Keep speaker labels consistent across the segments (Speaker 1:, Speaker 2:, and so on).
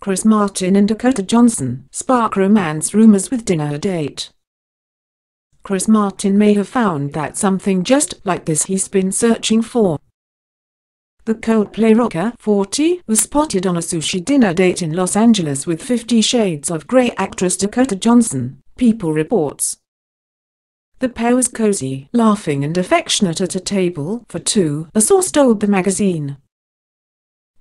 Speaker 1: Chris Martin and Dakota Johnson spark romance rumors with dinner date. Chris Martin may have found that something just like this he's been searching for. The Coldplay rocker 40 was spotted on a sushi dinner date in Los Angeles with Fifty Shades of Grey actress Dakota Johnson, People reports. The pair was cozy, laughing and affectionate at a table for two, a source told the magazine.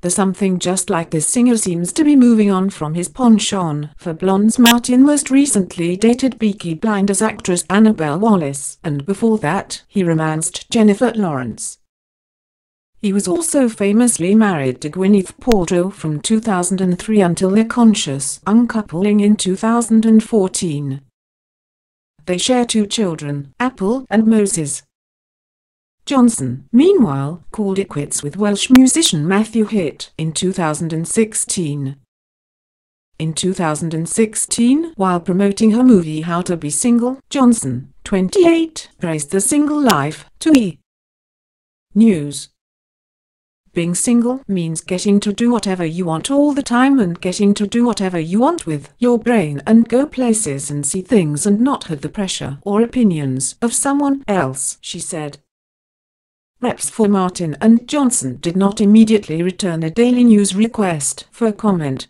Speaker 1: Something just like this singer seems to be moving on from his penchant for blondes Martin most recently dated Peaky Blinders actress Annabelle Wallis, and before that, he romanced Jennifer Lawrence. He was also famously married to Gwyneth Paltrow from 2003 until their conscious uncoupling in 2014. They share two children, Apple and Moses. Johnson, meanwhile, called it quits with Welsh musician Matthew Hitt in 2016. In 2016, while promoting her movie How to Be Single, Johnson, 28, praised the single life to E! News. Being single means getting to do whatever you want all the time and getting to do whatever you want with your brain and go places and see things and not have the pressure or opinions of someone else, she said. Reps for Martin and Johnson did not immediately return a Daily News request for comment.